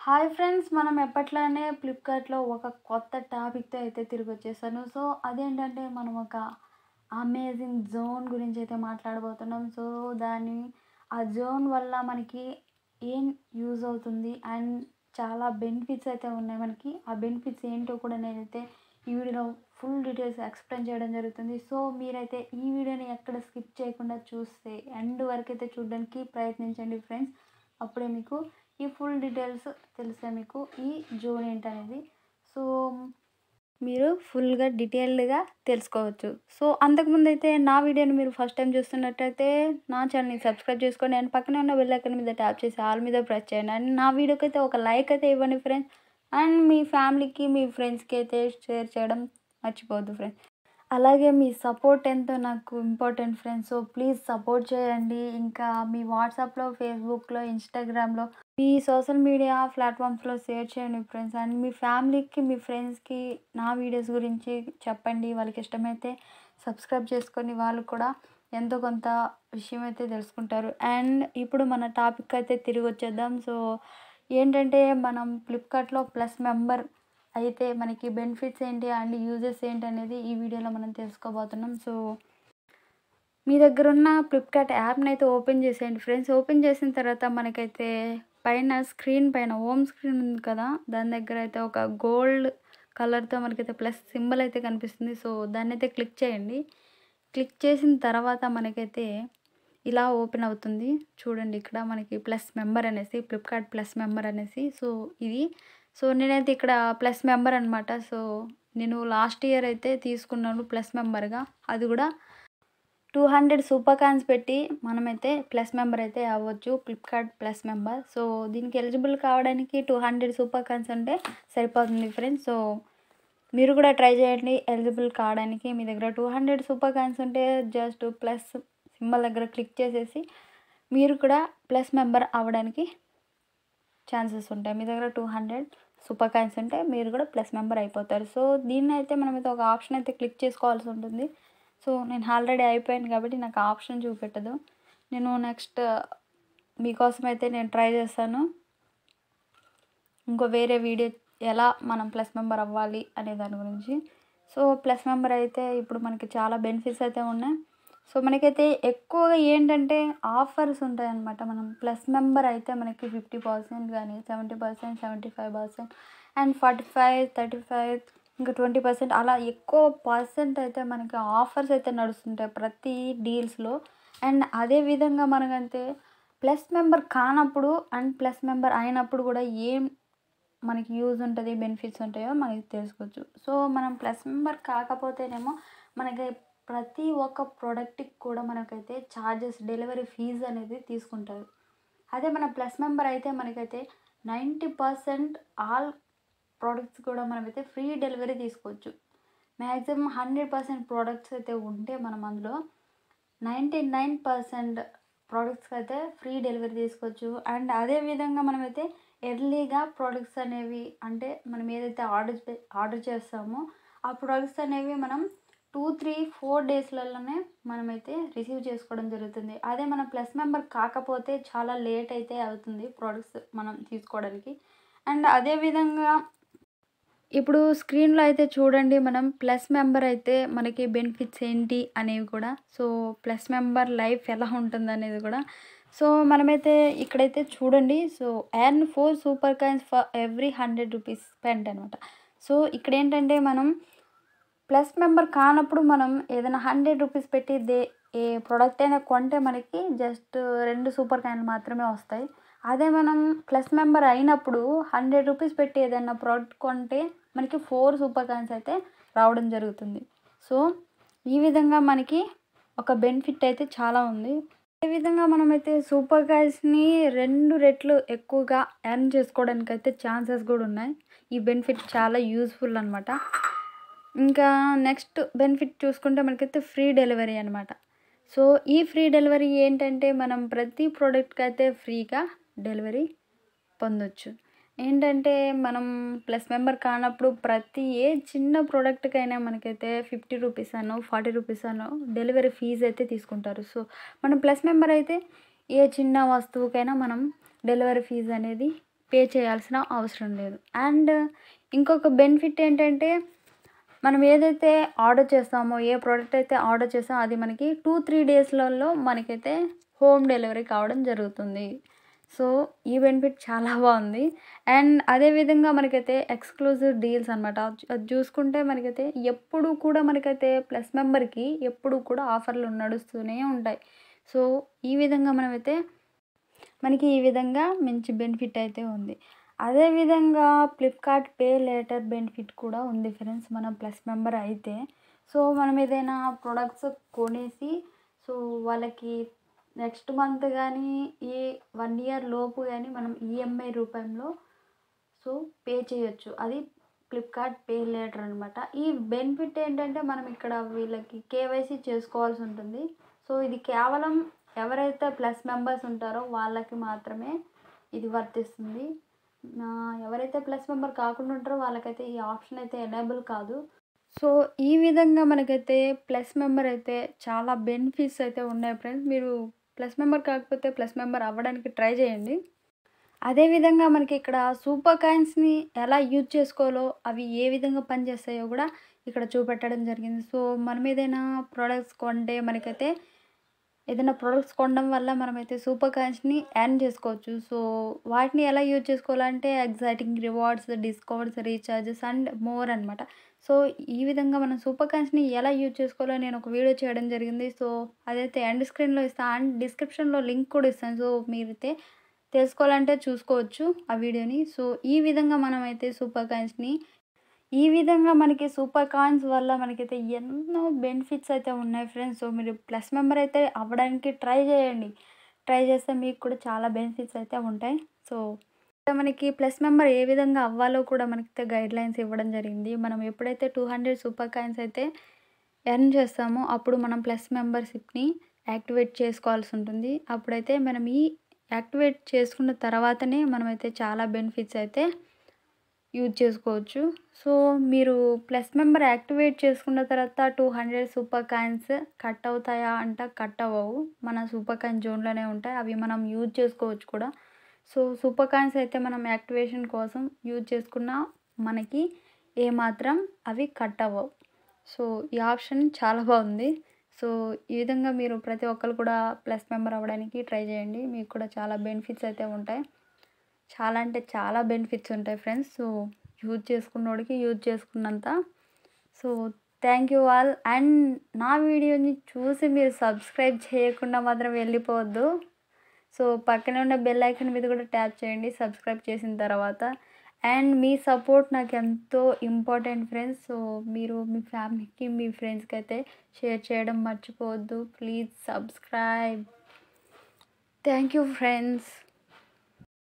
Hi friends మనం ఎప్పట్లానే ఫ్లిప్కార్ట్లో ఒక కొత్త టాపిక్తో అయితే తిరిగి వచ్చేసాను సో అదేంటంటే మనం ఒక అమేజింగ్ జోన్ గురించి అయితే మాట్లాడబోతున్నాం. సో దాని ఆ జోన్ వల్ల మనకి ఏం యూజ్ అవుతుంది అండ్ చాలా బెనిఫిట్స్ అయితే ఉన్నాయి. మనకి ఆ బెనిఫిట్స్ ఏంటో కూడా నేనైతే ఈ వీడియోలో ఫుల్ డీటెయిల్స్ ఎక్స్ప్లెయిన్ చేయడం జరుగుతుంది. సో మీరైతే ఈ వీడియోని ఎక్కడ స్కిప్ చేయకుండా చూస్తే ఎండ్ వరకు అయితే చూడడానికి ప్రయత్నించండి ఫ్రెండ్స్. అప్పుడే మీకు ఈ ఫుల్ డీటెయిల్స్ తెలిసే మీకు ఈ జోన్ ఏంటనేది. సో మీరు ఫుల్గా డీటెయిల్డ్గా తెలుసుకోవచ్చు. సో అంతకుముందు అయితే నా వీడియోని మీరు ఫస్ట్ టైం చూస్తున్నట్టయితే నా ఛానల్ని సబ్స్క్రైబ్ చేసుకోండి. అండ్ పక్కనే ఉన్న బెల్ మీద ట్యాప్ చేసి ఆల్ మీద ప్రెస్ చేయండి. అండ్ నా వీడియోకి అయితే ఒక లైక్ అయితే ఇవ్వండి ఫ్రెండ్స్. అండ్ మీ ఫ్యామిలీకి మీ ఫ్రెండ్స్కి అయితే షేర్ చేయడం మర్చిపోవద్దు ఫ్రెండ్స్. అలాగే మీ సపోర్ట్ ఎంతో నాకు important friends. So please support చేయండి. ఇంకా మీ వాట్సాప్లో ఫేస్బుక్లో ఇన్స్టాగ్రామ్లో మీ సోషల్ మీడియా ప్లాట్ఫామ్స్లో షేర్ చేయండి ఫ్రెండ్స్. అండ్ మీ ఫ్యామిలీకి మీ ఫ్రెండ్స్కి నా వీడియోస్ గురించి చెప్పండి. వాళ్ళకి ఇష్టమైతే సబ్స్క్రైబ్ చేసుకొని వాళ్ళు కూడా ఎంతో కొంత విషయం అయితే తెలుసుకుంటారు. అండ్ ఇప్పుడు మన టాపిక్ అయితే తిరిగి వచ్చేద్దాం. సో ఏంటంటే మనం ఫ్లిప్కార్ట్లో ప్లస్ మెంబర్ అయితే మనకి బెనిఫిట్స్ ఏంటి అండ్ యూజెస్ ఏంటి అనేది ఈ వీడియోలో మనం తెలుసుకోబోతున్నాం. సో మీ దగ్గర ఉన్న ఫ్లిప్కార్ట్ యాప్ని అయితే ఓపెన్ చేసేయండి ఫ్రెండ్స్. ఓపెన్ చేసిన తర్వాత మనకైతే పైన స్క్రీన్ పైన హోమ్ స్క్రీన్ ఉంది కదా దాని దగ్గర అయితే ఒక గోల్డ్ కలర్తో మనకైతే ప్లస్ సింబల్ అయితే కనిపిస్తుంది. సో దాన్ని అయితే క్లిక్ చేయండి. క్లిక్ చేసిన తర్వాత మనకైతే ఇలా ఓపెన్ అవుతుంది. చూడండి ఇక్కడ మనకి ప్లస్ మెంబర్ అనేసి ఫ్లిప్కార్ట్ ప్లస్ మెంబర్ అనేసి సో ఇది. సో నేనైతే ఇక్కడ ప్లస్ మెంబర్ అనమాట సో నేను లాస్ట్ ఇయర్ అయితే తీసుకున్నాను ప్లస్ మెంబర్గా. అది కూడా టూ హండ్రెడ్ సూపర్ కాయిన్స్ పెట్టి మనమైతే ప్లస్ మెంబర్ అయితే అవ్వచ్చు ఫ్లిప్కార్ట్ ప్లస్ మెంబర్. సో దీనికి ఎలిజిబుల్ కావడానికి టూ హండ్రెడ్ సూపర్ కాయిన్స్ ఉంటే సరిపోతుంది ఫ్రెండ్స్. సో మీరు కూడా ట్రై చేయండి. ఎలిజిబుల్ కావడానికి మీ దగ్గర టూ హండ్రెడ్ సూపర్ కాయిన్స్ ఉంటే జస్ట్ ప్లస్ సింబల్ దగ్గర క్లిక్ చేసేసి మీరు కూడా ప్లస్ మెంబర్ అవ్వడానికి ఛాన్సెస్ ఉంటాయి. మీ దగ్గర టూ హండ్రెడ్ సూపర్ కాయిన్స్ ఉంటే మీరు కూడా ప్లస్ మెంబర్ అయిపోతారు. సో దీన్ని అయితే మనమైతే ఒక ఆప్షన్ అయితే క్లిక్ చేసుకోవాల్సి ఉంటుంది. సో నేను ఆల్రెడీ అయిపోయాను కాబట్టి నాకు ఆప్షన్ చూపెట్టదు. నేను నెక్స్ట్ మీకోసం అయితే నేను ట్రై చేస్తాను. ఇంకో వేరే వీడియో ఎలా మనం ప్లస్ మెంబర్ అవ్వాలి అనే దాని గురించి. సో ప్లస్ మెంబర్ అయితే ఇప్పుడు మనకి చాలా బెనిఫిట్స్ అయితే ఉన్నాయి. సో మనకైతే ఎక్కువగా ఏంటంటే ఆఫర్స్ ఉంటాయన్నమాట. మనం ప్లస్ మెంబర్ అయితే మనకి ఫిఫ్టీ పర్సెంట్ కానీ seventy percent seventy five percent and forty five thirty five ఇంకా ట్వంటీ పర్సెంట్ అలా ఎక్కువ పర్సెంట్ అయితే మనకి ఆఫర్స్ అయితే నడుస్తుంటాయి ప్రతి డీల్స్లో. అండ్ అదే విధంగా మనకంతే ప్లస్ మెంబర్ కానప్పుడు అండ్ ప్లస్ మెంబర్ అయినప్పుడు కూడా ఏం మనకి యూజ్ ఉంటుంది బెనిఫిట్స్ ఉంటాయో మనకి తెలుసుకోవచ్చు. సో మనం ప్లస్ మెంబర్ కాకపోతేనేమో మనకి ప్రతి ఒక్క ప్రోడక్ట్కి కూడా మనకైతే ఛార్జెస్ డెలివరీ ఫీజు అనేది తీసుకుంటారు. అదే మన ప్లస్ మెంబర్ అయితే మనకైతే నైంటీ పర్సెంట్ ఆల్ ప్రోడక్ట్స్ కూడా మనమైతే ఫ్రీ డెలివరీ తీసుకోవచ్చు. మ్యాక్సిమం హండ్రెడ్ పర్సెంట్ ప్రోడక్ట్స్ అయితే ఉంటే మనం అందులో నైంటీ నైన్ పర్సెంట్ ప్రోడక్ట్స్కి అయితే ఫ్రీ డెలివరీ తీసుకోవచ్చు. అండ్ అదే విధంగా మనమైతే ఎర్లీగా ప్రోడక్ట్స్ అనేవి అంటే మనం ఏదైతే ఆర్డర్ ఆర్డర్ చేస్తామో ఆ ప్రోడక్ట్స్ అనేవి మనం టూ త్రీ ఫోర్ డేస్లలోనే మనమైతే రిసీవ్ చేసుకోవడం జరుగుతుంది. అదే మన ప్లస్ మెంబర్ కాకపోతే చాలా లేట్ అయితే అవుతుంది ప్రోడక్ట్స్ మనం తీసుకోవడానికి. అండ్ అదే విధంగా ఇప్పుడు స్క్రీన్లో అయితే చూడండి మనం ప్లస్ మెంబర్ అయితే మనకి బెనిఫిట్స్ ఏంటి అనేవి కూడా. సో ప్లస్ మెంబర్ లైఫ్ ఎలా ఉంటుంది అనేది కూడా. సో మనమైతే ఇక్కడైతే చూడండి. So earn four super coins for every hundred rupees spend అనమాట. సో ఇక్కడ ఏంటంటే మనం ప్లస్ మెంబర్ కానప్పుడు మనం ఏదైనా హండ్రెడ్ రూపీస్ పెట్టి దే ఏ ప్రోడక్ట్ అయినా కొంటే మనకి జస్ట్ రెండు సూపర్ కాయిన్లు మాత్రమే వస్తాయి. అదే మనం ప్లస్ మెంబర్ అయినప్పుడు హండ్రెడ్ రూపీస్ పెట్టి ఏదైనా ప్రోడక్ట్ కొంటే మనకి ఫోర్ సూపర్ కాయిన్స్ అయితే రావడం జరుగుతుంది. సో ఈ విధంగా మనకి ఒక బెనిఫిట్ అయితే చాలా ఉంది. అదేవిధంగా మనమైతే సూపర్ కాయిన్స్ని రెండు రెట్లు ఎక్కువగా ఎర్న్ చేసుకోవడానికి అయితే ఛాన్సెస్ కూడా ఉన్నాయి. ఈ బెనిఫిట్ చాలా యూస్ఫుల్ అనమాట ఇంకా నెక్స్ట్ బెనిఫిట్ చూసుకుంటే మనకైతే ఫ్రీ డెలివరీ అనమాట సో ఈ ఫ్రీ డెలివరీ ఏంటంటే మనం ప్రతి ప్రోడక్ట్కి అయితే ఫ్రీగా డెలివరీ పొందొచ్చు. ఏంటంటే మనం ప్లస్ మెంబర్ కానప్పుడు ప్రతి ఏ చిన్న ప్రోడక్ట్కైనా మనకైతే ఫిఫ్టీ రూపీస్ అనో ఫార్టీ రూపీస్ అనో డెలివరీ ఫీజు అయితే తీసుకుంటారు. సో మనం ప్లస్ మెంబర్ అయితే ఏ చిన్న వస్తువుకైనా మనం డెలివరీ ఫీజు అనేది పే చేయాల్సిన అవసరం లేదు. అండ్ ఇంకొక బెనిఫిట్ ఏంటంటే మనం ఏదైతే ఆర్డర్ చేస్తామో ఏ ప్రోడక్ట్ అయితే ఆర్డర్ చేస్తామో అది మనకి టూ త్రీ డేస్లలో మనకైతే హోమ్ డెలివరీ కావడం జరుగుతుంది. సో ఈ బెనిఫిట్ చాలా బాగుంది. అండ్ అదేవిధంగా మనకైతే ఎక్స్క్లూజివ్ డీల్స్ అనమాట అది చూసుకుంటే మనకైతే ఎప్పుడు కూడా మనకైతే ప్లస్ మెంబర్కి ఎప్పుడు కూడా ఆఫర్లు నడుస్తూనే ఉంటాయి. సో ఈ విధంగా మనమైతే మనకి ఈ విధంగా మంచి బెనిఫిట్ అయితే ఉంది. అదేవిధంగా ఫ్లిప్కార్ట్ పే లేటర్ బెనిఫిట్ కూడా ఉంది ఫ్రెండ్స్ మనం ప్లస్ మెంబర్ అయితే. సో మనం ఏదైనా ప్రొడక్ట్స్ కొనేసి సో వాళ్ళకి నెక్స్ట్ మంత్ కానీ ఈ వన్ ఇయర్ లోపు కానీ మనం ఈఎంఐ రూపంలో సో పే చేయొచ్చు. అది ఫ్లిప్కార్ట్ పే లేటర్ అనమాట ఈ బెనిఫిట్ ఏంటంటే మనం ఇక్కడ వీళ్ళకి కేవైసీ చేసుకోవాల్సి ఉంటుంది. సో ఇది కేవలం ఎవరైతే ప్లస్ మెంబర్స్ ఉంటారో వాళ్ళకి మాత్రమే ఇది వర్తిస్తుంది. ఎవరైతే ప్లస్ మెంబర్ కాకుండా ఉంటారో వాళ్ళకైతే ఈ ఆప్షన్ అయితే ఎనేబుల్ కాదు. సో ఈ విధంగా మనకైతే ప్లస్ మెంబర్ అయితే చాలా బెనిఫిట్స్ అయితే ఉన్నాయి ఫ్రెండ్స్. మీరు ప్లస్ మెంబర్ కాకపోతే ప్లస్ మెంబర్ అవ్వడానికి ట్రై చేయండి. అదేవిధంగా మనకి ఇక్కడ సూపర్ కాయిన్స్ని ఎలా యూజ్ చేసుకోవాలో అవి ఏ విధంగా పనిచేస్తాయో కూడా ఇక్కడ చూపెట్టడం జరిగింది. సో మనం ఏదైనా ప్రోడక్ట్స్ కొంటే మనకైతే ఏదైనా ప్రొడక్ట్స్ కొనడం వల్ల మనమైతే సూపర్ కాయిన్స్ని ఎర్న్ చేసుకోవచ్చు. సో వాటిని ఎలా యూజ్ చేసుకోవాలంటే exciting rewards discounts recharges and more అనమాట సో ఈ విధంగా మనం సూపర్ కాయిన్స్ని ఎలా యూజ్ చేసుకోవాలో నేను ఒక వీడియో చేయడం జరిగింది. సో అదైతే ఎండ్ స్క్రీన్లో ఇస్తాను అండ్ డిస్క్రిప్షన్లో లింక్ కూడా ఇస్తాను. సో మీరైతే తెలుసుకోవాలంటే చూసుకోవచ్చు ఆ వీడియోని సో ఈ విధంగా మనమైతే సూపర్ కాయిన్స్ని ఈ విధంగా మనకి సూపర్ కాయిన్స్ వల్ల మనకైతే ఎన్నో బెనిఫిట్స్ అయితే ఉన్నాయి ఫ్రెండ్స్ సో మీరు ప్లస్ మెంబర్ అయితే అవ్వడానికి ట్రై చేయండి. ట్రై చేస్తే మీకు కూడా చాలా బెనిఫిట్స్ అయితే ఉంటాయి. సో మనకి ప్లస్ మెంబర్ ఏ విధంగా అవ్వాలో కూడా మనకి గైడ్ లైన్స్ ఇవ్వడం జరిగింది. మనం ఎప్పుడైతే టూ హండ్రెడ్ సూపర్ కాయిన్స్ అయితే ఎర్న్ చేస్తామో అప్పుడు మనం ప్లస్ మెంబర్షిప్ని యాక్టివేట్ చేసుకోవాల్సి ఉంటుంది. అప్పుడైతే మనం ఈ యాక్టివేట్ చేసుకున్న తర్వాతనే మనమైతే చాలా బెనిఫిట్స్ అయితే యూజ్ చేసుకోవచ్చు. సో మీరు ప్లస్ మెంబర్ యాక్టివేట్ చేసుకున్న తర్వాత two hundred super coins cut అవుతాయా అంట కట్ అవ్వవు. మన సూపర్ కాయిన్ జోన్లోనే ఉంటాయి. అవి మనం యూజ్ చేసుకోవచ్చు కూడా. సో సూపర్ కాయిన్స్ అయితే మనం యాక్టివేషన్ కోసం యూజ్ చేసుకున్న మనకి ఏమాత్రం అవి కట్ అవ్వవు. సో ఈ ఆప్షన్ చాలా బాగుంది. సో ఈ విధంగా మీరు ప్రతి ఒక్కరు కూడా ప్లస్ మెంబర్ అవ్వడానికి ట్రై చేయండి. మీకు కూడా చాలా బెనిఫిట్స్ అయితే ఉంటాయి. చాలా అంటే చాలా బెనిఫిట్స్ ఉంటాయి ఫ్రెండ్స్ సో యూజ్ చేసుకున్నోడికి use చేసుకున్నంత. So thank you all and నా వీడియోని చూసి మీరు సబ్స్క్రైబ్ చేయకుండా మాత్రం వెళ్ళిపోవద్దు. సో పక్కనే ఉన్న బెల్ ఐకన్ మీద కూడా ట్యాప్ చేయండి సబ్స్క్రైబ్ చేసిన తర్వాత. అండ్ మీ సపోర్ట్ నాకు ఎంతో ఇంపార్టెంట్ ఫ్రెండ్స్ సో మీరు మీ ఫ్యామిలీకి మీ ఫ్రెండ్స్కి అయితే షేర్ చేయడం మర్చిపోవద్దు. Please subscribe thank you friends